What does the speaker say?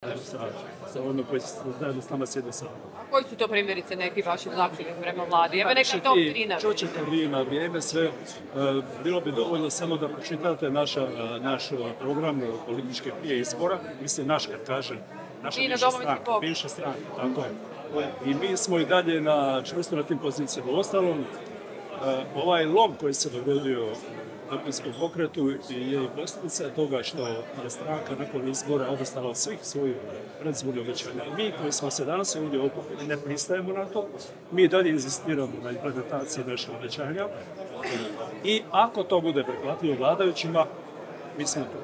sa, sa onom koji zajedno s nama sjede sa Koji su to primjerice neki vaši zahtjevi prema vladi? Evo neki top 3 na na vrijeme sve. E, Bilo bi dovoljno samo da pročitate naša, naš e, program e, političke prije izbora. Mislim, naš kad kažem. Naša I na bivša Domovinski stranka, bivša stranka, tako je. I mi smo i dalje na čvrsto na tim pozicijama. Uostalom, ovaj lom koji se dogodio u pokretu je posljedica toga što je stranka nakon izbora odostala od svih svojih predizbornih obećanja. Mi koji smo se danas ovdje okupili ne pristajemo na to, mi dalje inzistiramo na implementaciji naših obećanja i ako to bude prihvatljivo vladajućima, mi smo tu.